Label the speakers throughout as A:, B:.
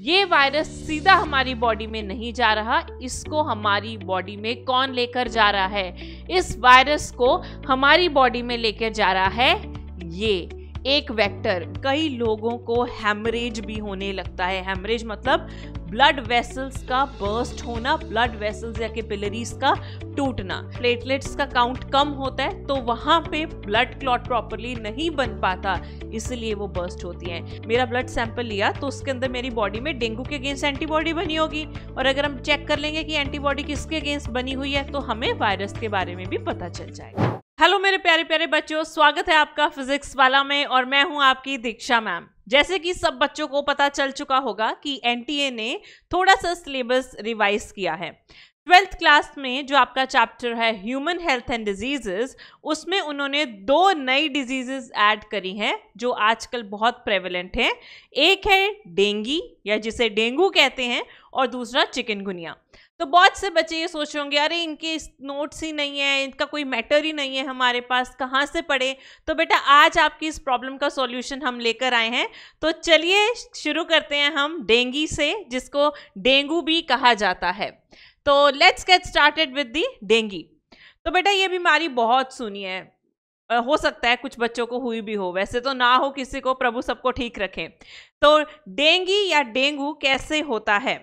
A: ये वायरस सीधा हमारी बॉडी में नहीं जा रहा, इसको हमारी बॉडी में कौन लेकर जा रहा है? इस वायरस को हमारी बॉडी में लेकर जा रहा है ये। एक वेक्टर कई लोगों को हेमरेज भी होने लगता है। हेमरेज मतलब ब्लड वेसल्स का बर्स्ट होना ब्लड वेसल्स या कैपिलरीज का टूटना। प्लेटलेट्स का काउंट कम होता है तो वहाँ पे ब्लड क्लॉट प्रॉपरली नहीं बन पाता, इसलिए वो बर्स्ट होती है। मेरा ब्लड सैंपल लिया तो उसके अंदर मेरी बॉडी में डेंगू के अगेंस्ट एंटीबॉडी बनी होगी। और अगर हम चेक कर लेंगे कि एंटीबॉडी किसके अगेंस्ट बनी हुई है तो हमें वायरस के बारे में भी पता चल जाएगा। हेलो मेरे प्यारे प्यारे बच्चों, स्वागत है आपका फिजिक्स वाला में, और मैं हूँ आपकी दीक्षा मैम। जैसे कि सब बच्चों को पता चल चुका होगा कि एनटीए ने थोड़ा सा सिलेबस रिवाइज किया है। ट्वेल्थ क्लास में जो आपका चैप्टर है ह्यूमन हेल्थ एंड डिजीजेस उसमें उन्होंने दो नई डिजीजेस ऐड करी हैं, जो आजकल बहुत प्रेवलेंट हैं। एक है डेंगी या जिसे डेंगू कहते हैं, और दूसरा चिकनगुनिया तो बहुत से बच्चे ये सोच रहे होंगे, अरे, इनके नोट्स ही नहीं है, इनका कोई मैटर ही नहीं है हमारे पास, कहाँ से पढ़े? तो बेटा, आज आपकी इस प्रॉब्लम का सॉल्यूशन हम लेकर आए हैं। तो चलिए शुरू करते हैं हम डेंगी से, जिसको डेंगू भी कहा जाता है। तो let's get started with the dengue. तो बेटा, ये बीमारी बहुत सुनी है। हो सकता है कुछ बच्चों को हुई भी हो। वैसे तो ना हो किसी को, प्रभु सबको ठीक रखें। तो डेंगी या डेंगू कैसे होता है?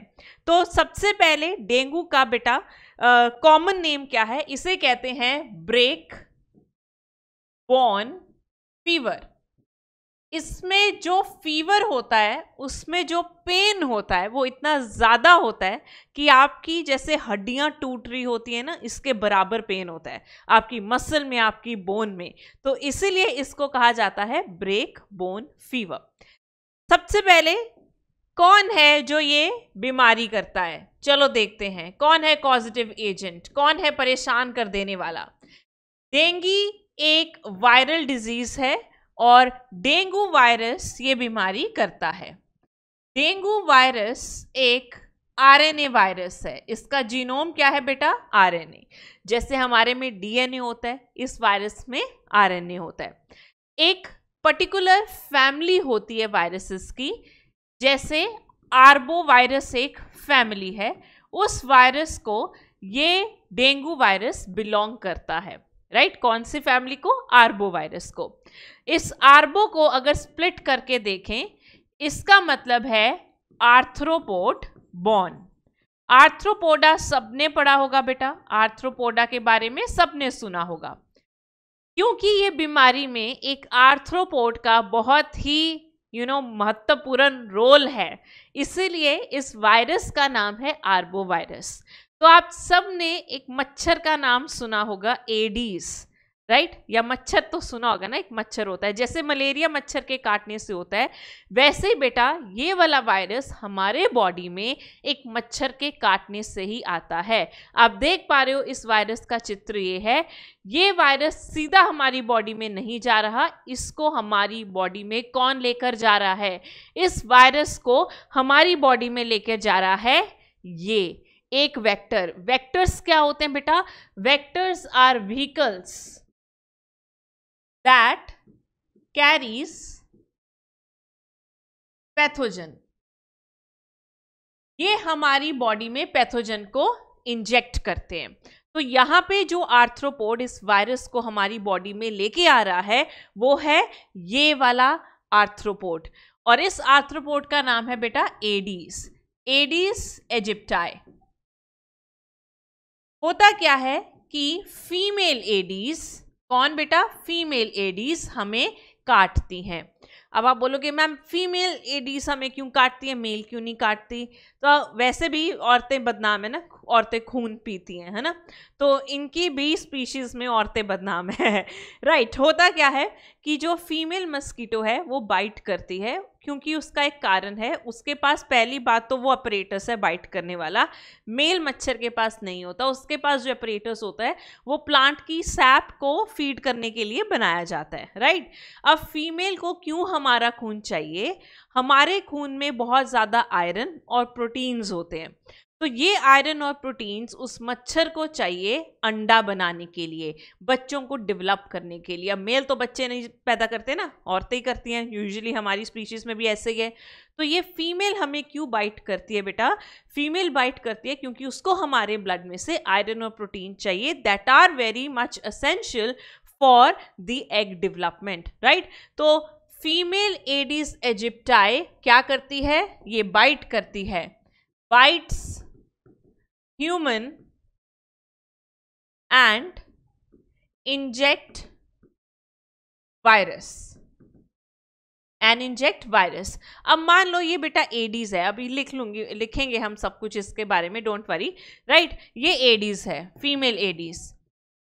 A: तो सबसे पहले डेंगू का बेटा कॉमन नेम क्या है? इसे कहते हैं ब्रेक बॉन फीवर। इसमें जो फीवर होता है, उसमें जो पेन होता है, वो इतना ज़्यादा होता है कि आपकी जैसे हड्डियाँ टूट रही होती है ना, इसके बराबर पेन होता है, आपकी मसल में, आपकी बोन में। तो इसीलिए इसको कहा जाता है ब्रेक बोन फीवर सबसे पहले, कौन है जो ये बीमारी करता है? चलो देखते हैं, कौन है पॉजिटिव एजेंट कौन है परेशान कर देने वाला? डेंगी एक वायरल डिज़ीज़ है और डेंगू वायरस ये बीमारी करता है। डेंगू वायरस एक आरएनए वायरस है। इसका जीनोम क्या है बेटा? आरएनए। जैसे हमारे में डीएनए होता है, इस वायरस में आरएनए होता है। एक पर्टिकुलर फैमिली होती है वायरसेस की, जैसे आर्बो वायरस एक फैमिली है, उस वायरस को ये डेंगू वायरस बिलोंग करता है। राइट? right? कौन सी फैमिली को? आर्बो वायरस को। इस आर्बो को अगर स्प्लिट करके देखें, इसका मतलब है आर्थ्रोपोड बॉन आर्थ्रोपोडा सबने पढ़ा होगा बेटा। आर्थ्रोपोडा के बारे में सबने सुना होगा। क्योंकि ये बीमारी में एक आर्थ्रोपोड का बहुत ही यू नो महत्वपूर्ण रोल है। इसीलिए इस वायरस का नाम है आर्बो वायरस तो आप सबने एक मच्छर का नाम सुना होगा, एडीज। राइट? right? या मच्छर तो सुना होगा ना, एक मच्छर होता है। जैसे मलेरिया मच्छर के काटने से होता है, वैसे ही बेटा ये वाला वायरस हमारे बॉडी में एक मच्छर के काटने से ही आता है। आप देख पा रहे हो, इस वायरस का चित्र ये है। ये वायरस सीधा हमारी बॉडी में नहीं जा रहा, इसको हमारी बॉडी में कौन लेकर जा रहा है? इस वायरस को हमारी बॉडी में लेकर जा रहा है ये, एक वेक्टर। वेक्टर्स क्या होते हैं बेटा? Vectors are vehicles. That carries pathogen ये हमारी बॉडी में पैथोजन को इंजेक्ट करते हैं। तो यहाँ पे जो आर्थ्रोपोड इस वायरस को हमारी बॉडी में लेके आ रहा है, वो है ये वाला आर्थ्रोपोड और इस आर्थ्रोपोड का नाम है बेटा एडीस एडीस एजिप्टाई होता क्या है कि फीमेल एडीज कौन बेटा? फीमेल एडीज हमें काटती हैं। अब आप बोलोगे, मैम, फीमेल एडीज हमें क्यों काटती है? मेल क्यों नहीं काटती? तो वैसे भी औरतें बदनाम है ना, औरतें खून पीती हैं, है ना? तो इनकी भी स्पीशीज़ में औरतें बदनाम है। राइट होता क्या है कि जो फीमेल मस्कीटो है, वो बाइट करती है, क्योंकि उसका एक कारण है, उसके पास पहली बात तो वो ऑपरेटर्स है बाइट करने वाला। मेल मच्छर के पास नहीं होता, उसके पास जो ऑपरेटर्स होता है, वो प्लांट की सैप को फ़ीड करने के लिए बनाया जाता है राइट अब फीमेल को क्यों हमारा खून चाहिए। हमारे खून में बहुत ज़्यादा आयरन और प्रोटीन्स होते हैं। तो ये आयरन और प्रोटीन्स उस मच्छर को चाहिए अंडा बनाने के लिए, बच्चों को डेवलप करने के लिए। मेल तो बच्चे नहीं पैदा करते ना, औरतें ही करती हैं। यूजुअली हमारी स्पीशीज में भी ऐसे ही है। तो ये फीमेल हमें क्यों बाइट करती है बेटा? फीमेल बाइट करती है क्योंकि उसको हमारे ब्लड में से आयरन और प्रोटीन चाहिए। That are very much essential for the egg development right तो फीमेल एडिस एजिप्टाई क्या करती है? ये बाइट करती है। Bites human and inject virus and inject virus अब मान लो ये बेटा एडीज है। अभी लिख लूँगी, लिखेंगे हम सब कुछ इसके बारे में डोंट वरी राइट ये एडीज है फीमेल एडीज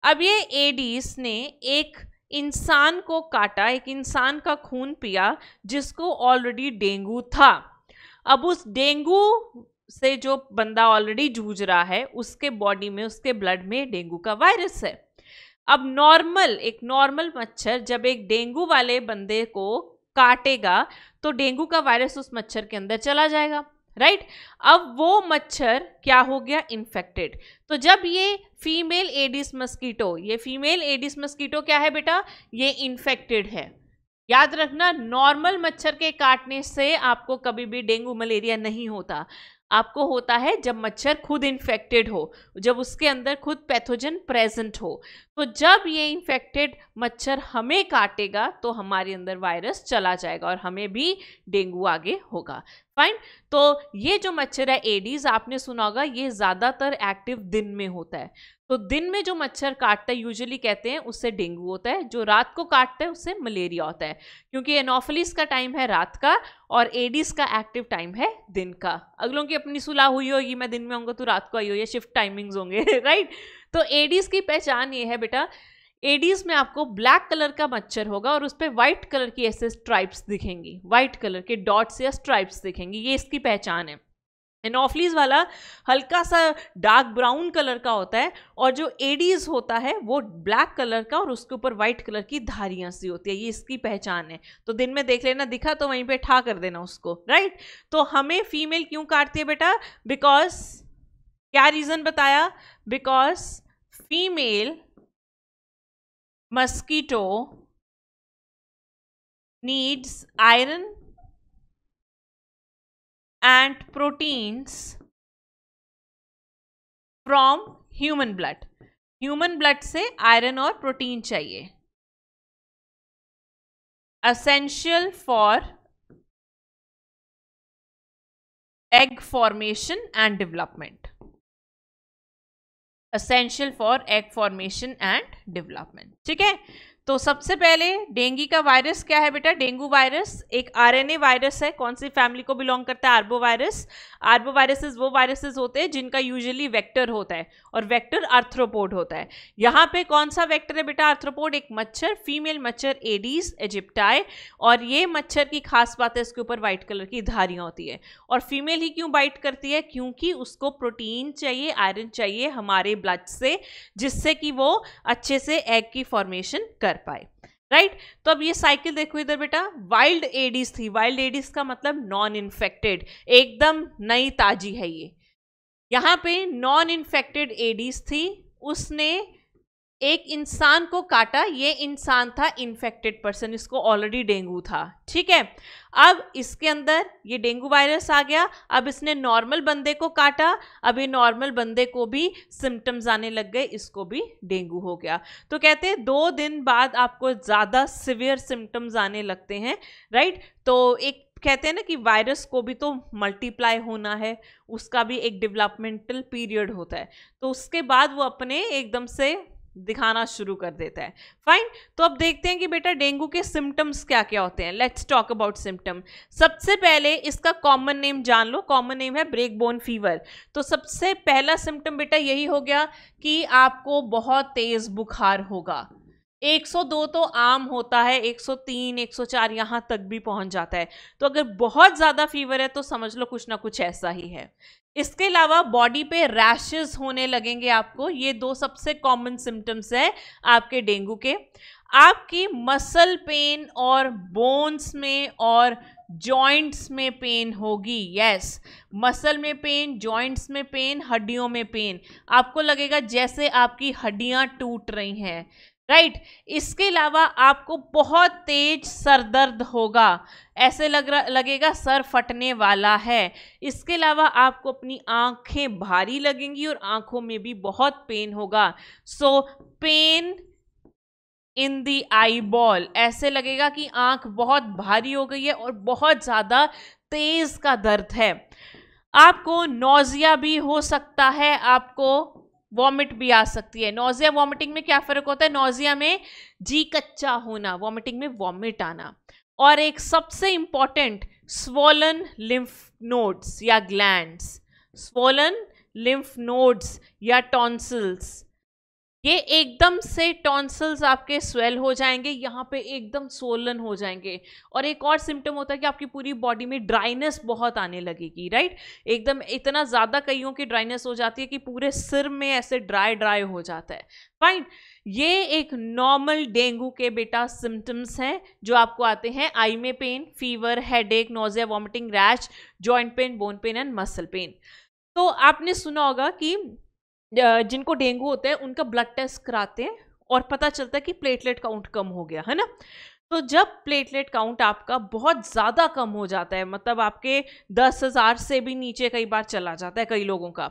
A: अब ये एडीज ने एक इंसान को काटा, एक इंसान का खून पिया जिसको ऑलरेडी डेंगू था। अब उस डेंगू से जो बंदा ऑलरेडी जूझ रहा है, उसके बॉडी में, उसके ब्लड में डेंगू का वायरस है। अब नॉर्मल एक नॉर्मल मच्छर जब एक डेंगू वाले बंदे को काटेगा तो डेंगू का वायरस उस मच्छर के अंदर चला जाएगा। राइट? right? अब वो मच्छर क्या हो गया? इन्फेक्टेड तो जब ये फीमेल एडिस मस्कीटो ये फीमेल एडिस मस्कीटो क्या है बेटा? ये इन्फेक्टेड है। याद रखना नॉर्मल मच्छर के काटने से आपको कभी भी डेंगू, मलेरिया नहीं होता। आपको होता है जब मच्छर खुद इन्फेक्टेड हो, जब उसके अंदर खुद पैथोजन प्रेजेंट हो। तो जब ये इन्फेक्टेड मच्छर हमें काटेगा तो हमारे अंदर वायरस चला जाएगा और हमें भी डेंगू आगे होगा। फाइन तो ये जो मच्छर है एडीज आपने सुना होगा, ये ज़्यादातर एक्टिव दिन में होता है। तो दिन में जो मच्छर काटता है यूजुअली कहते हैं, उससे डेंगू होता है। जो रात को काटता है, उससे मलेरिया होता है। क्योंकि एनोफिलिस का टाइम है रात का और एडिस का एक्टिव टाइम है दिन का। अगलों की अपनी सुलह हुई होगी, मैं दिन में आऊँगा तो रात को आई हो, या शिफ्ट टाइमिंग्स होंगे राइट तो एडीज की पहचान ये है बेटा एडीज में आपको ब्लैक कलर का मच्छर होगा और उस पर व्हाइट कलर की ऐसे स्ट्राइप्स दिखेंगी। व्हाइट कलर के डॉट्स या स्ट्राइप्स दिखेंगी, ये इसकी पहचान है। एनोफ्लीज वाला हल्का सा डार्क ब्राउन कलर का होता है और जो एडीज होता है वो ब्लैक कलर का और उसके ऊपर वाइट कलर की धारियाँ सी होती है, ये इसकी पहचान है। तो दिन में देख लेना, दिखा तो वहीं पे, ठा कर देना उसको राइट तो हमें फीमेल क्यों काटती है बेटा? बिकॉज़ क्या रीज़न बताया? Because female mosquito needs iron and proteins from human blood. Human blood से आयरन और प्रोटीन चाहिए। Essential for egg formation and development essential for egg formation and development ठीक है? तो सबसे पहले डेंगू का वायरस क्या है बेटा? डेंगू वायरस एक आरएनए वायरस है। कौन सी फैमिली को बिलोंग करता है? आर्बो वायरस आर्बो वायरसेस वो वायरसेस होते हैं जिनका यूजुअली वेक्टर होता है। और वेक्टर आर्थ्रोपोड होता है। यहाँ पे कौन सा वेक्टर है बेटा? आर्थ्रोपोड एक मच्छर फीमेल मच्छर एडीज एजिप्टाई और ये मच्छर की खास बात है, इसके ऊपर व्हाइट कलर की धारियाँ होती है। और फीमेल ही क्यों बाइट करती है? क्योंकि उसको प्रोटीन चाहिए आयरन चाहिए हमारे ब्लड से, जिससे कि वो अच्छे से एग की फॉर्मेशन कर पाए। Right right? तो अब ये साइकिल देखो इधर बेटा। वाइल्ड एडीज थी। वाइल्ड एडीज का मतलब नॉन इन्फेक्टेड एकदम नई ताजी है ये। यहाँ पे नॉन इन्फेक्टेड एडीज थी, उसने एक इंसान को काटा, ये इंसान था इन्फेक्टेड पर्सन इसको ऑलरेडी डेंगू था, ठीक है? अब इसके अंदर ये डेंगू वायरस आ गया, अब इसने नॉर्मल बंदे को काटा, अब ये नॉर्मल बंदे को भी सिम्टम्स आने लग गए, इसको भी डेंगू हो गया। तो कहते हैं दो दिन बाद आपको ज़्यादा सिवियर सिम्टम्स आने लगते हैं राइट तो एक कहते हैं ना कि वायरस को भी तो मल्टीप्लाई होना है, उसका भी एक डेवलपमेंटल पीरियड होता है। तो उसके बाद वो अपने एकदम से दिखाना शुरू कर देता है। फाइन तो अब देखते हैं कि बेटा डेंगू के सिम्टम्स क्या क्या होते हैं। लेट्स टॉक अबाउट सिम्टम सबसे पहले इसका कॉमन नेम जान लो। कॉमन नेम है ब्रेक बोन फीवर तो सबसे पहला सिम्टम बेटा यही हो गया कि आपको बहुत तेज बुखार होगा। 102 तो आम होता है 103 104 यहाँ तक भी पहुँच जाता है। तो अगर बहुत ज़्यादा फीवर है तो समझ लो कुछ ना कुछ ऐसा ही है। इसके अलावा बॉडी पे रैशेस होने लगेंगे आपको। ये दो सबसे कॉमन सिम्टम्स है आपके डेंगू के। आपकी मसल पेन और बोन्स में और जॉइंट्स में पेन होगी यस मसल में पेन जॉइंट्स में पेन हड्डियों में पेन आपको लगेगा जैसे आपकी हड्डियाँ टूट रही हैं। राइट? right? इसके अलावा आपको बहुत तेज सर दर्द होगा। ऐसे लग रहा, लगेगा सर फटने वाला है। इसके अलावा आपको अपनी आँखें भारी लगेंगी और आँखों में भी बहुत पेन होगा। सो पेन इन दी आई बॉल ऐसे लगेगा कि आँख बहुत भारी हो गई है और बहुत ज़्यादा तेज का दर्द है। आपको नोजिया भी हो सकता है, आपको वॉमिट भी आ सकती है। नोजिया वॉमिटिंग में क्या फ़र्क होता है? नोजिया में जी कच्चा होना वॉमिटिंग में वॉमिट आना। और एक सबसे इंपॉर्टेंट स्वोलन लिम्फ नोड्स या ग्लैंड स्वोलन लिम्फ नोड्स या टॉन्सिल्स ये एकदम से टॉन्सल्स आपके स्वेल हो जाएँगे, यहाँ पे एकदम सोलन हो जाएँगे। और एक और सिम्टम होता है कि आपकी पूरी बॉडी में ड्राइनेस बहुत आने लगेगी राइट एकदम इतना ज़्यादा कईयों की ड्राइनेस हो जाती है कि पूरे सिर में ऐसे ड्राई ड्राई हो जाता है। फाइन ये एक नॉर्मल डेंगू के बेटा सिम्टम्स हैं, जो आपको आते हैं आई में पेन फीवर हेड एक nausea vomiting rash joint pain bone pain and muscle pain तो आपने सुना होगा कि जिनको डेंगू होता है, उनका ब्लड टेस्ट कराते हैं और पता चलता है कि प्लेटलेट काउंट कम हो गया, है ना? तो जब प्लेटलेट काउंट आपका बहुत ज़्यादा कम हो जाता है मतलब आपके दस हज़ार से भी नीचे कई बार चला जाता है कई लोगों का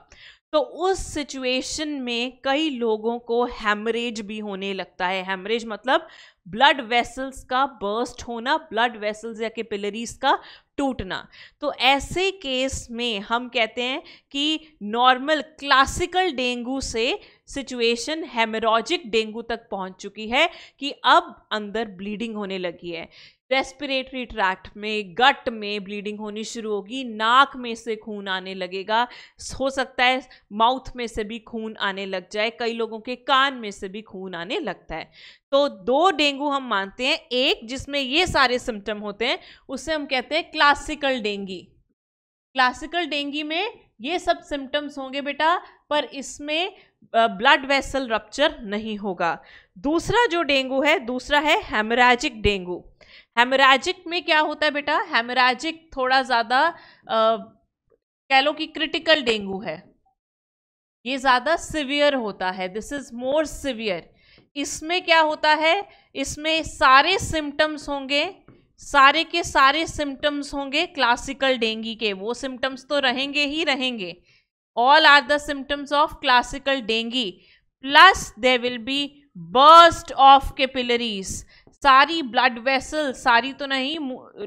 A: तो उस सिचुएशन में कई लोगों को हेमरेज भी होने लगता है। हेमरेज मतलब ब्लड वेसल्स का बर्स्ट होना ब्लड वेसल्स या कैपिलरीज का टूटना। तो ऐसे केस में हम कहते हैं कि नॉर्मल क्लासिकल डेंगू से सिचुएशन हेमोरॉजिक डेंगू तक पहुँच चुकी है कि अब अंदर ब्लीडिंग होने लगी है। रेस्पिरेटरी ट्रैक्ट में गट में ब्लीडिंग होनी शुरू होगी, नाक में से खून आने लगेगा, हो सकता है माउथ में से भी खून आने लग जाए, कई लोगों के कान में से भी खून आने लगता है। तो दो डेंगू हम मानते हैं, एक जिसमें ये सारे सिम्टम होते हैं, उसे हम कहते हैं क्लासिकल डेंगी क्लासिकल डेंगी में ये सब सिम्टम्स होंगे बेटा, पर इसमें ब्लड वेसल रप्चर नहीं होगा। दूसरा जो डेंगू है, दूसरा है हेमराजिक डेंगू हेमराजिक में क्या होता है बेटा? हेमराजिक थोड़ा ज़्यादा कह लो कि क्रिटिकल डेंगू है। ये ज़्यादा सिवियर होता है। दिस इज़ मोर सिवियर इसमें क्या होता है? इसमें सारे सिम्टम्स होंगे। सारे के सारे सिम्टम्स होंगे क्लासिकल डेंगी के। वो सिम्टम्स तो रहेंगे ही रहेंगे। All are the symptoms of classical dengue plus they will be burst of capillaries सारी ब्लड वेसल सारी तो नहीं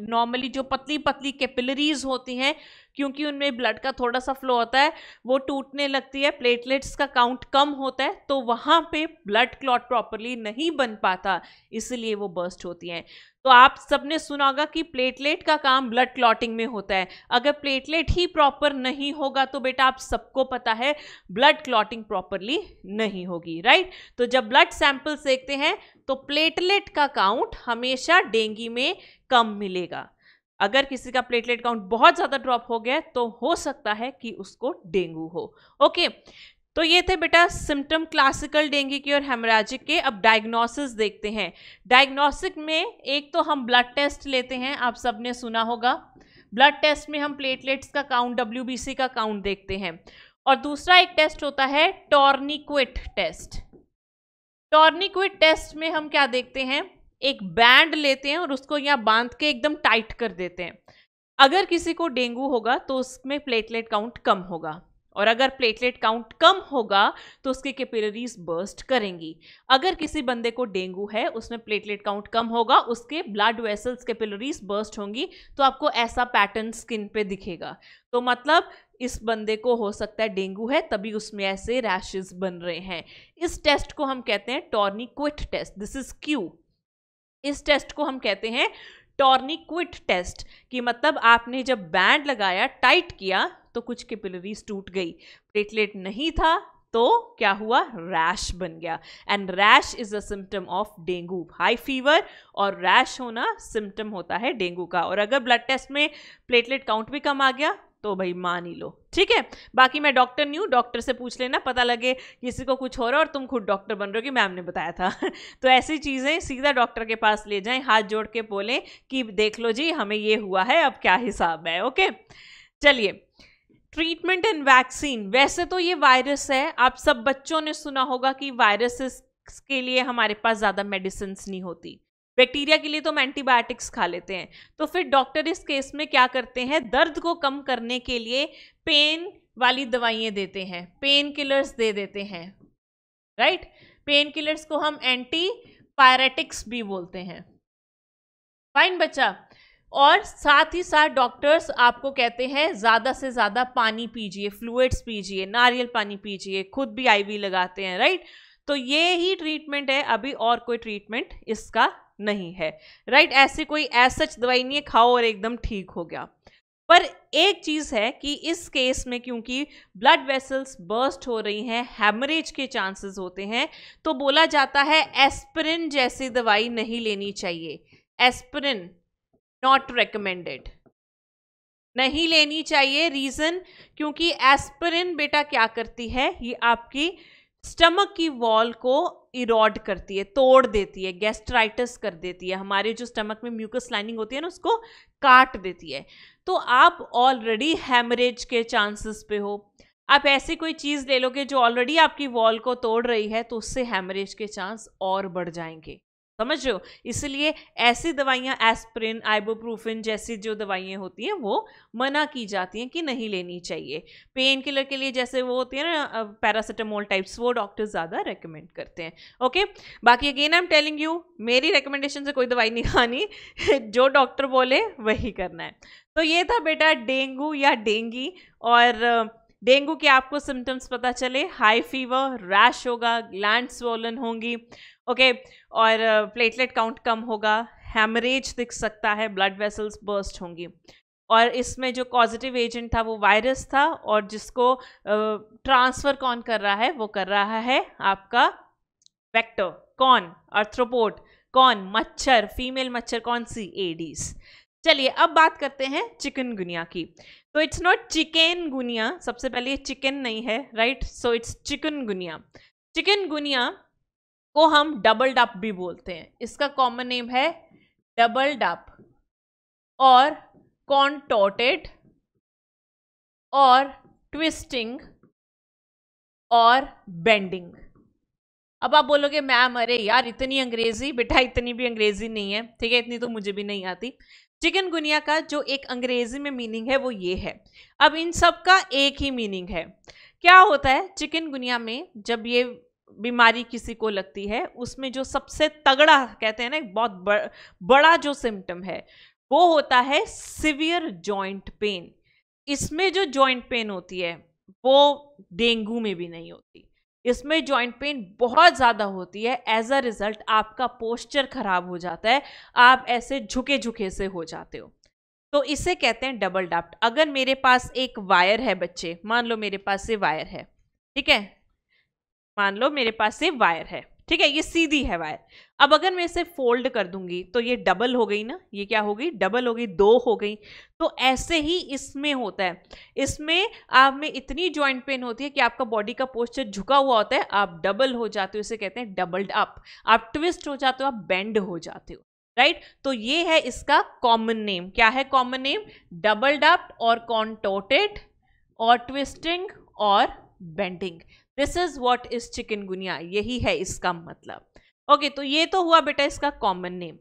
A: नॉर्मली जो पतली पतली कैपिलरीज होती हैं क्योंकि उनमें ब्लड का थोड़ा सा फ्लो होता है, वो टूटने लगती है प्लेटलेट्स का काउंट कम होता है तो वहाँ पे ब्लड क्लॉट प्रॉपरली नहीं बन पाता, इसलिए वो बर्स्ट होती हैं। तो आप सबने सुना होगा कि प्लेटलेट का काम ब्लड क्लॉटिंग में होता है। अगर प्लेटलेट ही प्रॉपर नहीं होगा तो बेटा आप सबको पता है ब्लड क्लॉटिंग प्रॉपरली नहीं होगी राइट तो जब ब्लड सैंपल्स देखते हैं तो प्लेटलेट का काउंट हमेशा डेंगी में कम मिलेगा। अगर किसी का प्लेटलेट काउंट बहुत ज़्यादा ड्रॉप हो गया तो हो सकता है कि उसको डेंगू हो। ओके तो ये थे बेटा सिम्टम क्लासिकल डेंगू के और हेमराजिक के। अब डायग्नोसिस देखते हैं। डायग्नोसिक में एक तो हम ब्लड टेस्ट लेते हैं, आप सबने सुना होगा। ब्लड टेस्ट में हम प्लेटलेट्स का काउंट डब्ल्यूबीसी का काउंट देखते हैं। और दूसरा एक टेस्ट होता है टॉर्निक्विट टेस्ट टॉर्निक्विट टेस्ट में हम क्या देखते हैं? एक बैंड लेते हैं और उसको यहाँ बाँध के एकदम टाइट कर देते हैं। अगर किसी को डेंगू होगा तो उसमें प्लेटलेट काउंट कम होगा और अगर प्लेटलेट काउंट कम होगा तो उसके कैपिलरीज बर्स्ट करेंगी। अगर किसी बंदे को डेंगू है, उसमें प्लेटलेट काउंट कम होगा, उसके ब्लड वेसल्स कैपिलरीज बर्स्ट होंगी तो आपको ऐसा पैटर्न स्किन पे दिखेगा। तो मतलब इस बंदे को हो सकता है डेंगू है, तभी उसमें ऐसे रैशेस बन रहे हैं। इस टेस्ट को हम कहते हैं tourniquet test, this is Q. इस टेस्ट को हम कहते हैं टॉर्निक्विट टेस्ट, कि मतलब आपने जब बैंड लगाया, टाइट किया तो कुछ कैपिलरीज टूट गई। प्लेटलेट नहीं था तो क्या हुआ? रैश बन गया। And rash is a symptom of dengue. High fever और रैश होना सिम्टम होता है डेंगू का। और अगर ब्लड टेस्ट में प्लेटलेट काउंट भी कम आ गया तो भाई मान ही लो। ठीक है? बाकी मैं डॉक्टर नहीं हूँ डॉक्टर से पूछ लेना, पता लगे किसी को कुछ हो रहा है और तुम खुद डॉक्टर बन रहे हो कि मैम ने बताया था। तो ऐसी चीज़ें सीधा डॉक्टर के पास ले जाएँ, हाथ जोड़ के बोलें कि देख लो जी, हमें ये हुआ है, अब क्या हिसाब है ओके चलिए। ट्रीटमेंट एंड वैक्सीन वैसे तो ये वायरस है। आप सब बच्चों ने सुना होगा कि वायरसेस के लिए हमारे पास ज़्यादा मेडिसिन नहीं होती। बैक्टीरिया के लिए तो हम एंटीबायोटिक्स खा लेते हैं। तो फिर डॉक्टर इस केस में क्या करते हैं? दर्द को कम करने के लिए पेन वाली दवाइयाँ देते हैं, पेन किलर्स दे देते हैं, राइट? पेन किलर्स को हम एंटी पायरेटिक्स भी बोलते हैं। फाइन बच्चा। और साथ ही साथ डॉक्टर्स आपको कहते हैं, ज़्यादा से ज़्यादा पानी पीजिए फ्लूड्स पीजिए, नारियल पानी पीजिए, खुद भी आईवी लगाते हैं, राइट? तो ये ही ट्रीटमेंट है, अभी और कोई ट्रीटमेंट इसका नहीं है। राइट ऐसी कोई सच दवाई नहीं है, खाओ और एकदम ठीक हो गया। पर एक चीज़ है कि इस केस में क्योंकि ब्लड वेसल्स बर्स्ट हो रही हैं हैमरेज के चांसेस होते हैं तो बोला जाता है एस्पिरिन जैसी दवाई नहीं लेनी चाहिए। एस्पिरिन नॉट रिकमेंडेड नहीं लेनी चाहिए रीज़न क्योंकि एस्पिरिन बेटा क्या करती है? ये आपकी स्टमक की वॉल को इरोड करती है, तोड़ देती है गैस्ट्राइटिस कर देती है, हमारे जो स्टमक में म्यूकस लाइनिंग होती है ना, उसको काट देती है। तो आप ऑलरेडी हैमरेज के चांसेस पे हो। आप ऐसी कोई चीज़ ले लोगे जो ऑलरेडी आपकी वॉल को तोड़ रही है तो उससे हैमरेज के चांस और बढ़ जाएँगे। समझ रहे हो? इसलिए ऐसी दवाइयाँ, एस्प्रिन, आइबोप्रूफिन जैसी जो दवाइयाँ होती हैं, वो मना की जाती हैं कि नहीं लेनी चाहिए। पेन किलर के लिए जैसे वो होती है ना पैरासीटामोल टाइप्स, वो डॉक्टर ज़्यादा रेकमेंड करते हैं। ओके? बाकी again I am telling you मेरी रिकमेंडेशन से कोई दवाई नहीं खानी, जो डॉक्टर बोले वही करना है। तो ये था बेटा डेंगू या डेंगी और डेंगू के आपको सिम्टम्स पता चले हाई फीवर रैश होगा ग्लैंड स्वोलन होंगी ओके और प्लेटलेट uh, काउंट कम होगा हैमरेज दिख सकता है ब्लड वेसल्स बर्स्ट होंगी। और इसमें जो पॉजिटिव एजेंट था वो वायरस था और जिसको ट्रांसफ़र uh, कौन कर रहा है वो कर रहा है आपका वेक्टर कौन? अर्थ्रोपोड कौन? मच्छर फीमेल मच्छर कौन सी? एडीज चलिए अब बात करते हैं चिकन गुनिया की। तो इट्स नॉट चिकन गुनिया सबसे पहले ये चिकन नहीं है right so it's chikungunya chikungunya को हम डबल डप भी बोलते हैं। इसका कॉमन नेम है डबल डप और कॉन्टोटेड और ट्विस्टिंग और बेंडिंग अब आप बोलोगे, मैम, अरे यार, इतनी अंग्रेज़ी, बेटा इतनी भी अंग्रेज़ी नहीं है। ठीक है, इतनी तो मुझे भी नहीं आती। चिकन गुनिया का जो एक अंग्रेज़ी में मीनिंग है, वो ये है। अब इन सब का एक ही मीनिंग है। क्या होता है चिकन गुनिया में, जब ये बीमारी किसी को लगती है उसमें जो सबसे तगड़ा कहते हैं ना बहुत बड़, बड़ा जो सिम्टम है वो होता है सिवियर जॉइंट पेन इसमें जो जॉइंट पेन होती है वो डेंगू में भी नहीं होती। इसमें जॉइंट पेन बहुत ज़्यादा होती है एज अ रिज़ल्ट आपका पोस्चर खराब हो जाता है आप ऐसे झुके झुके से हो जाते हो। तो इसे कहते हैं डबल डाफ्ट अगर मेरे पास एक वायर है बच्चे मान लो मेरे पास से वायर है ठीक है? मान लो मेरे पास ये वायर है, ठीक है? ये सीधी है वायर। अब अगर मैं इसे फोल्ड कर दूँगी तो ये डबल हो गई ना? ये क्या हो गई? डबल हो गई, दो हो गई। तो ऐसे ही इसमें होता है। इसमें आप में इतनी जॉइंट पेन होती है कि आपका बॉडी का पोस्चर झुका हुआ होता है, आप डबल हो जाते हो, इसे कहते हैं डबल्ड अप आप ट्विस्ट हो जाते हो, आप बेंड हो जाते हो राइट right? तो ये है इसका कॉमन नेम क्या है कॉमन नेम डबल्ड अप और कॉन्टोटेड और ट्विस्टिंग और bending this is what is chikungunya यही है इसका मतलब। ओके okay, तो ये तो हुआ बेटा इसका कॉमन नेम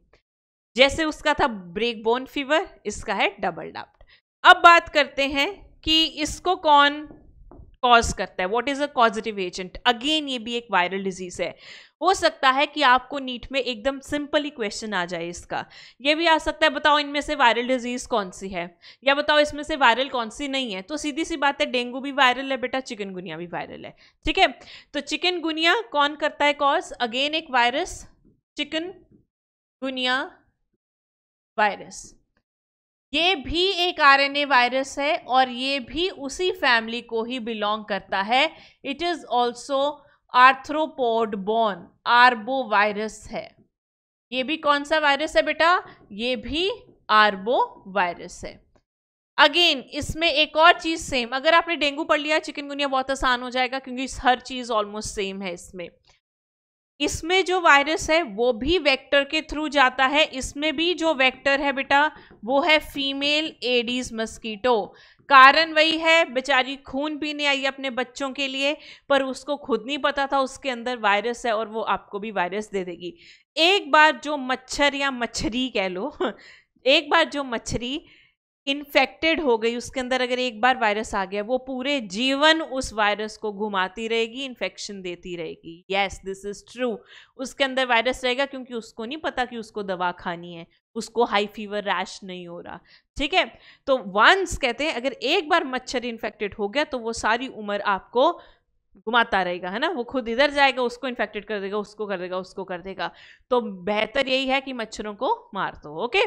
A: जैसे उसका था ब्रेक बोन फीवर इसका है डबल डाप्ट अब बात करते हैं कि इसको कौन कॉज करता है? What is a causative agent again ये भी एक वायरल डिज़ीज़ है। हो सकता है कि आपको नीट में एकदम सिंपल ही क्वेश्चन आ जाए इसका। ये भी आ सकता है, बताओ इनमें से वायरल डिज़ीज़ कौन सी है? या बताओ इसमें से वायरल कौन सी नहीं है? तो सीधी सी बात है, डेंगू भी वायरल है बेटा, चिकनगुनिया भी वायरल है, ठीक है? तो चिकनगुनिया कौन करता है कॉज अगेन एक वायरस चिकन गुनिया वायरस ये भी एक आरएनए वायरस है और ये भी उसी फैमिली को ही बिलोंग करता है। It is also arthropod borne arbo virus है। ये भी कौन सा वायरस है बेटा? ये भी आर्बो वायरस है। अगेन, इसमें एक और चीज़ सेम अगर आपने डेंगू पढ़ लिया चिकनगुनिया बहुत आसान हो जाएगा, क्योंकि हर चीज़ ऑलमोस्ट सेम है इसमें। इसमें जो वायरस है, वो भी वेक्टर के थ्रू जाता है। इसमें भी जो वेक्टर है बेटा, वो है फीमेल एडीज मस्कीटो कारण वही है, बेचारी खून पीने आई अपने बच्चों के लिए, पर उसको खुद नहीं पता था उसके अंदर वायरस है और वो आपको भी वायरस दे देगी। एक बार जो मच्छर या मच्छरी कह लो, एक बार जो मच्छरी इन्फेक्टेड हो गई, उसके अंदर अगर एक बार वायरस आ गया, वो पूरे जीवन उस वायरस को घुमाती रहेगी इन्फेक्शन देती रहेगी। यस दिस इज़ ट्रू उसके अंदर वायरस रहेगा क्योंकि उसको नहीं पता कि उसको दवा खानी है। उसको हाई फीवर रैश नहीं हो रहा। ठीक है? तो वंस कहते हैं, अगर एक बार मच्छर इन्फेक्टेड हो गया तो वो सारी उम्र आपको घुमाता रहेगा, है ना? वो खुद इधर जाएगा, उसको इन्फेक्टेड कर देगा, उसको कर देगा, उसको कर देगा। तो बेहतर यही है कि मच्छरों को मार दो ओके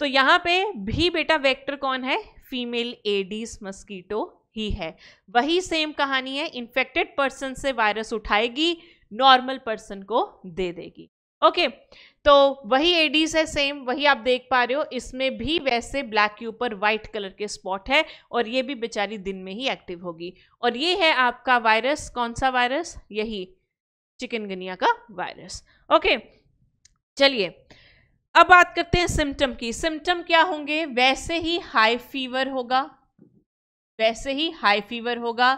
A: तो यहाँ पे भी बेटा वेक्टर कौन है? फीमेल एडीज मस्कीटो ही है। वही सेम कहानी है इन्फेक्टेड पर्सन से वायरस उठाएगी नॉर्मल पर्सन को दे देगी। ओके तो वही एडीज है सेम वही आप देख पा रहे हो, इसमें भी वैसे ब्लैक के ऊपर व्हाइट कलर के स्पॉट है और ये भी बेचारी दिन में ही एक्टिव होगी। और ये है आपका वायरस कौन सा वायरस यही चिकनगनिया का वायरस ओके चलिए अब बात करते हैं सिम्टम की। सिम्टम क्या होंगे? वैसे ही हाई फीवर होगा। वैसे ही हाई फीवर होगा।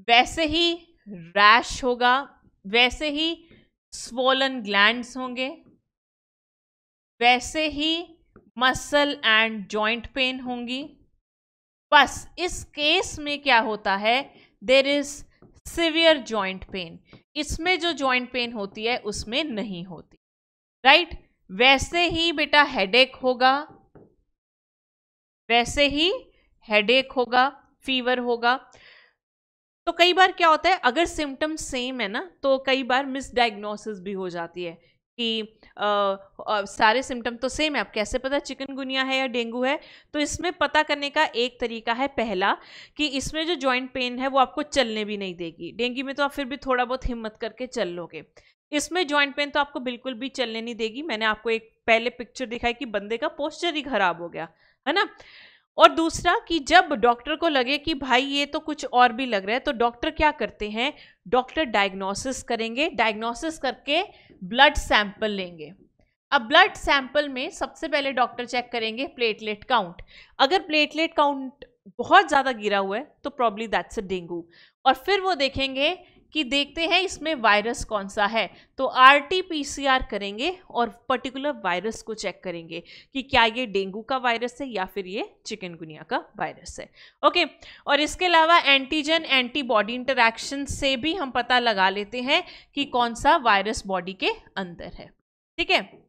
A: वैसे ही रैश होगा। वैसे ही स्वोलन ग्लैंड्स होंगे। वैसे ही मसल एंड जॉइंट पेन होंगी। बस इस केस में क्या होता है? There is severe joint pain इसमें जो जॉइंट पेन होती है, उसमें नहीं होती। Right right? वैसे ही बेटा हेडेक होगा। वैसे ही हेडेक होगा फीवर होगा। तो कई बार क्या होता है अगर सिम्टम्स सेम है ना तो कई बार मिसडाइग्नोसिस भी हो जाती है कि आ, आ, सारे सिम्टम तो सेम है। अब कैसे पता चिकनगुनिया है या डेंगू है? तो इसमें पता करने का एक तरीका है पहला कि इसमें जो जॉइंट पेन है वो आपको चलने भी नहीं देगी। डेंगू में तो आप फिर भी थोड़ा बहुत हिम्मत करके चल लोगे। इसमें जॉइंट पेन तो आपको बिल्कुल भी चलने नहीं देगी। मैंने आपको एक पहले पिक्चर दिखाई कि बंदे का पोस्चर ही खराब हो गया, है ना? और दूसरा कि जब डॉक्टर को लगे कि भाई ये तो कुछ और भी लग रहा है तो डॉक्टर क्या करते हैं? डॉक्टर डायग्नोसिस करेंगे। डायग्नोसिस करके ब्लड सैंपल लेंगे। अब ब्लड सैंपल में सबसे पहले डॉक्टर चेक करेंगे प्लेटलेट काउंट अगर प्लेटलेट काउंट बहुत ज़्यादा गिरा हुआ है तो प्रॉब्ली दैट्स अ डेंगू और फिर वो देखेंगे कि देखते हैं इसमें वायरस कौन सा है। तो R T P C R करेंगे और पर्टिकुलर वायरस को चेक करेंगे कि क्या ये डेंगू का वायरस है या फिर ये चिकनगुनिया का वायरस है। ओके, और इसके अलावा एंटीजन, एंटीबॉडी इंटरैक्शन से भी हम पता लगा लेते हैं कि कौन सा वायरस बॉडी के अंदर है। ठीक है?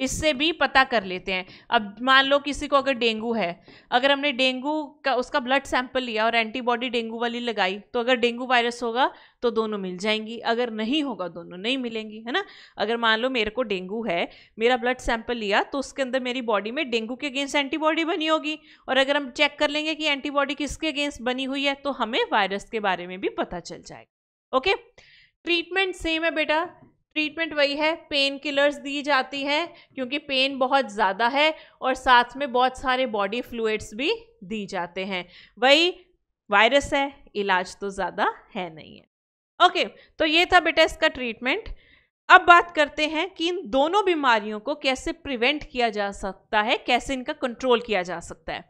A: इससे भी पता कर लेते हैं। अब मान लो किसी को अगर डेंगू है, अगर हमने डेंगू का उसका ब्लड सैंपल लिया और एंटीबॉडी डेंगू वाली लगाई तो अगर डेंगू वायरस होगा तो दोनों मिल जाएँगी। अगर नहीं होगा, दोनों नहीं मिलेंगी, है ना? अगर मान लो मेरे को डेंगू है, मेरा ब्लड सैंपल लिया तो उसके अंदर मेरी बॉडी में डेंगू के अगेंस्ट एंटीबॉडी बनी होगी। और अगर हम चेक कर लेंगे कि एंटीबॉडी किसके अगेंस्ट बनी हुई है तो हमें वायरस के बारे में भी पता चल जाएगा। ओके ट्रीटमेंट सेम है बेटा। ट्रीटमेंट वही है पेन किलर्स दी जाती है, क्योंकि पेन बहुत ज़्यादा है और साथ में बहुत सारे बॉडी फ्लूड्स भी दी जाते हैं। वही वायरस है, इलाज तो ज़्यादा है नहीं है। ओके तो ये था बेटा इसका ट्रीटमेंट अब बात करते हैं कि इन दोनों बीमारियों को कैसे प्रिवेंट किया जा सकता है, कैसे इनका कंट्रोल किया जा सकता है।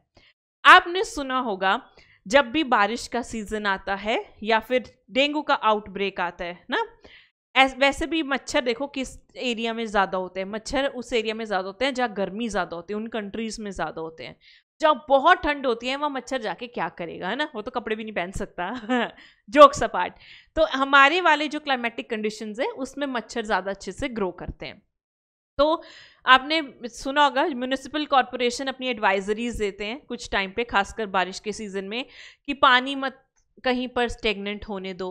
A: आपने सुना होगा, जब भी बारिश का सीज़न आता है या फिर डेंगू का आउटब्रेक आता है, ना? वैसे भी मच्छर देखो किस एरिया में ज़्यादा होते हैं। मच्छर उस एरिया में ज़्यादा होते हैं जहाँ गर्मी ज़्यादा होती है, उन कंट्रीज़ में ज़्यादा होते हैं। जहाँ बहुत ठंड होती है, वहाँ मच्छर जाके क्या करेगा, है ना? वो तो कपड़े भी नहीं पहन सकता। जोक सपाट तो हमारे वाले जो क्लाइमेटिक कंडीशन है, उसमें मच्छर ज़्यादा अच्छे से ग्रो करते हैं। तो आपने सुना होगा म्यूनिसिपल कॉरपोरेशन अपनी एडवाइजरीज देते हैं कुछ टाइम पे, खासकर बारिश के सीज़न में, कि पानी मत कहीं पर स्टेगनेंट होने दो।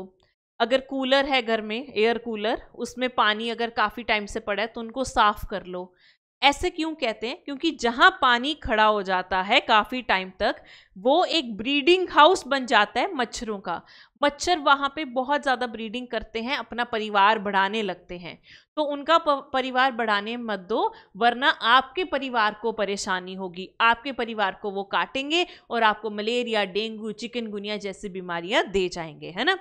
A: अगर कूलर है घर में एयर कूलर उसमें पानी अगर काफ़ी टाइम से पड़ा है तो उनको साफ़ कर लो। ऐसे क्यों कहते हैं? क्योंकि जहाँ पानी खड़ा हो जाता है काफ़ी टाइम तक, वो एक ब्रीडिंग हाउस बन जाता है मच्छरों का। मच्छर वहाँ पे बहुत ज़्यादा ब्रीडिंग करते हैं, अपना परिवार बढ़ाने लगते हैं। तो उनका परिवार बढ़ाने मत दो, वरना आपके परिवार को परेशानी होगी। आपके परिवार को वो काटेंगे और आपको मलेरिया, डेंगू, चिकनगुनिया जैसी बीमारियाँ दे जाएँगे, है ना?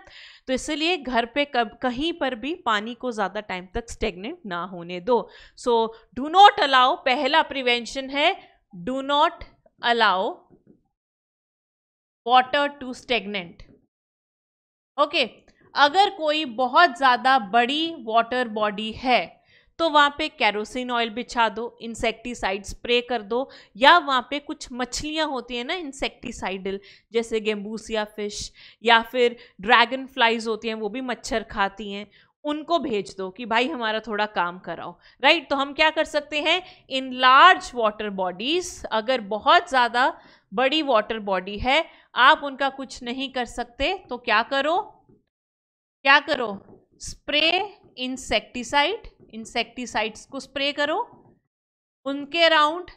A: तो इसलिए घर पे कब, कहीं पर भी पानी को ज़्यादा टाइम तक स्टेगनेट ना होने दो। सो डू नॉट अलाउ पहला प्रिवेंशन है do not allow water to stagnant okay, अगर कोई बहुत ज़्यादा बड़ी वाटर बॉडी है तो वहाँ पे कैरोसिन ऑयल बिछा दो इंसेक्टिसाइड स्प्रे कर दो, या वहाँ पे कुछ मछलियाँ होती हैं ना इंसेक्टिसाइडल जैसे गेम्बूसिया फ़िश, या फिर ड्रैगन फ्लाइज होती हैं, वो भी मच्छर खाती हैं, उनको भेज दो कि भाई हमारा थोड़ा काम कराओ। राइट तो हम क्या कर सकते हैं? इन लार्ज वाटर बॉडीज अगर बहुत ज़्यादा बड़ी वाटर बॉडी है आप उनका कुछ नहीं कर सकते तो क्या करो? क्या करो? स्प्रे इंसेक्टिसाइड, इंसेक्टिसाइड्स को स्प्रे करो। उनके around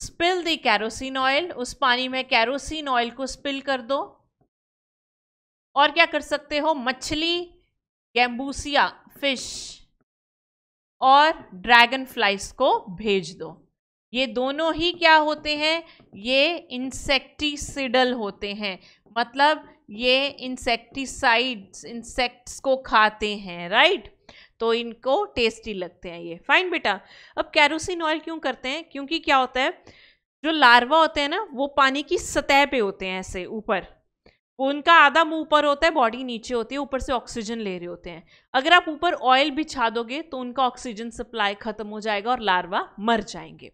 A: spill the kerosene oil, उस पानी में कैरोसिन ऑयल को स्पिल कर दो। और क्या कर सकते हो? मछली, गैम्बूसिया फ़िश और ड्रैगन फ्लाइस को भेज दो। ये दोनों ही क्या होते हैं? ये इंसेक्टिसिडल होते हैं। मतलब ये इंसेक्टिसाइड्स इंसेक्ट्स को खाते हैं राइट तो इनको टेस्टी लगते हैं ये। फाइन बेटा। अब कैरोसिन ऑयल क्यों करते हैं? क्योंकि क्या होता है? जो लार्वा होते हैं ना, वो पानी की सतह पे होते हैं ऐसे, ऊपर। उनका आधा मुँह ऊपर होता है बॉडी नीचे होती है, ऊपर से ऑक्सीजन ले रहे होते हैं। अगर आप ऊपर ऑयल बिछा दोगे तो उनका ऑक्सीजन सप्लाई खत्म हो जाएगा और लार्वा मर जाएँगे।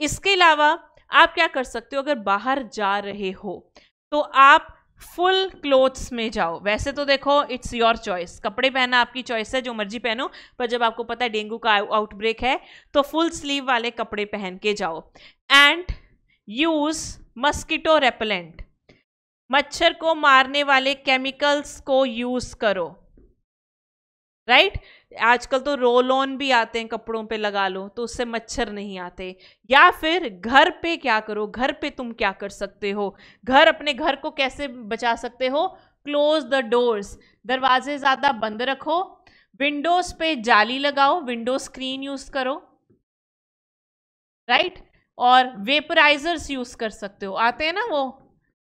A: इसके अलावा आप क्या कर सकते हो, अगर बाहर जा रहे हो तो आप फुल क्लोथ्स में जाओ। वैसे तो देखो इट्स योर चॉइस कपड़े पहनना आपकी चॉइस है, जो मर्ज़ी पहनो, पर जब आपको पता है डेंगू का आउटब्रेक है तो फुल स्लीव वाले कपड़े पहन के जाओ। एंड यूज़ मस्किटो रेपलेंट मच्छर को मारने वाले केमिकल्स को यूज़ करो। राइट? आजकल तो रोल ऑन भी आते हैं कपड़ों पे लगा लो तो उससे मच्छर नहीं आते। या फिर घर पे क्या करो? घर पे तुम क्या कर सकते हो? घर अपने घर को कैसे बचा सकते हो? क्लोज द डोर्स दरवाजे ज़्यादा बंद रखो। विंडोज़ पे जाली लगाओ। विंडो स्क्रीन यूज़ करो। राइट? और वेपराइजर्स यूज़ कर सकते हो। आते हैं ना वो?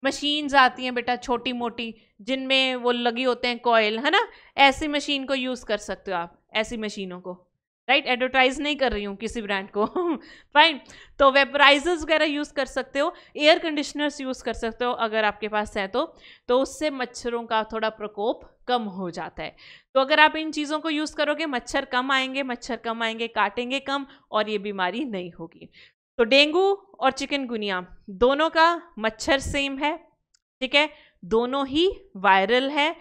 A: मशीन्स आती हैं बेटा छोटी मोटी जिनमें वो लगी होते हैं कॉयल है ना? ऐसी मशीन को यूज़ कर सकते हो आप, ऐसी मशीनों को। Right right? एडवर्टाइज नहीं कर रही हूँ किसी ब्रांड को। फाइन तो वेपराइजर्स वगैरह यूज़ कर सकते हो एयर कंडीशनर्स यूज़ कर सकते हो, अगर आपके पास है तो। तो उससे मच्छरों का थोड़ा प्रकोप कम हो जाता है। तो अगर आप इन चीज़ों को यूज़ करोगे, मच्छर कम आएँगे, मच्छर कम आएँगे, काटेंगे कम, और ये बीमारी नहीं होगी। तो डेंगू और चिकनगुनिया, दोनों का मच्छर सेम है, ठीक है? दोनों ही वायरल है,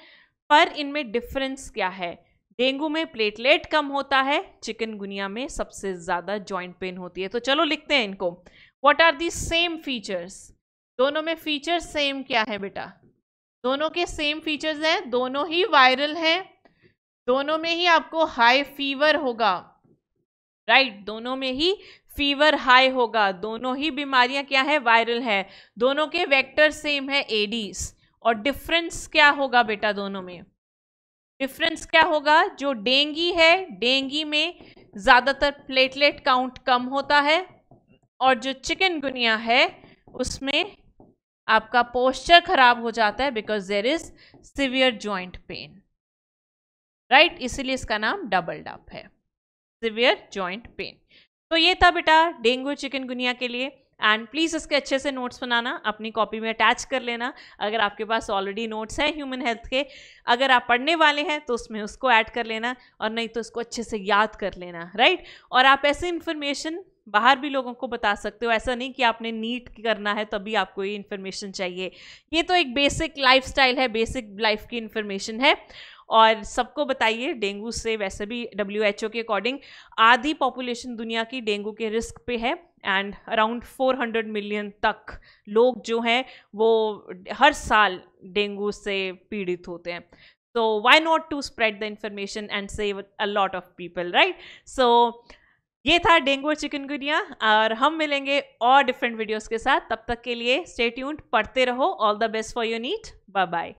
A: पर इनमें डिफरेंस क्या है? डेंगू में प्लेटलेट कम होता है, चिकनगुनिया में सबसे ज़्यादा जॉइंट पेन होती है। तो चलो लिखते हैं इनको। What are the same features दोनों में फीचर्स सेम क्या है बेटा? दोनों के सेम फीचर्स हैं, दोनों ही वायरल हैं, दोनों में ही आपको हाई फीवर होगा राइट right? दोनों में ही फीवर हाई होगा। दोनों ही बीमारियाँ क्या है? वायरल है। दोनों के वेक्टर सेम है एडीज और डिफरेंस क्या होगा बेटा दोनों में? डिफरेंस क्या होगा? जो डेंगी है डेंगी में ज़्यादातर प्लेटलेट काउंट कम होता है और जो चिकन गुनिया है, उसमें आपका पोस्चर खराब हो जाता है because there is severe joint pain right इसीलिए इसका नाम डबल डप है। सिवियर जॉइंट पेन तो ये था बेटा डेंगू चिकनगुनिया के लिए। एंड प्लीज़ इसके अच्छे से नोट्स बनाना, अपनी कॉपी में अटैच कर लेना। अगर आपके पास ऑलरेडी नोट्स हैं ह्यूमन हेल्थ के, अगर आप पढ़ने वाले हैं तो उसमें उसको ऐड कर लेना और नहीं तो उसको अच्छे से याद कर लेना राइट और आप ऐसे इन्फॉर्मेशन बाहर भी लोगों को बता सकते हो। ऐसा नहीं कि आपने नीट करना है तभी आपको ये इन्फॉर्मेशन चाहिए। ये तो एक बेसिक लाइफ है बेसिक लाइफ की इन्फॉर्मेशन है। और सबको बताइए, डेंगू से वैसे भी डब्ल्यू के अकॉर्डिंग आधी पॉपुलेशन दुनिया की डेंगू के रिस्क पे है एंड अराउंड 400 मिलियन तक लोग जो हैं, वो हर साल डेंगू से पीड़ित होते हैं। So, why not to spread the information and save a lot of people, right? So, ये था डेंगू और चिकनगुनिया और हम मिलेंगे और डिफरेंट वीडियोस के साथ। तब तक के लिए स्टे ट्यून्ड पढ़ते रहो। All the best for your NEET bye bye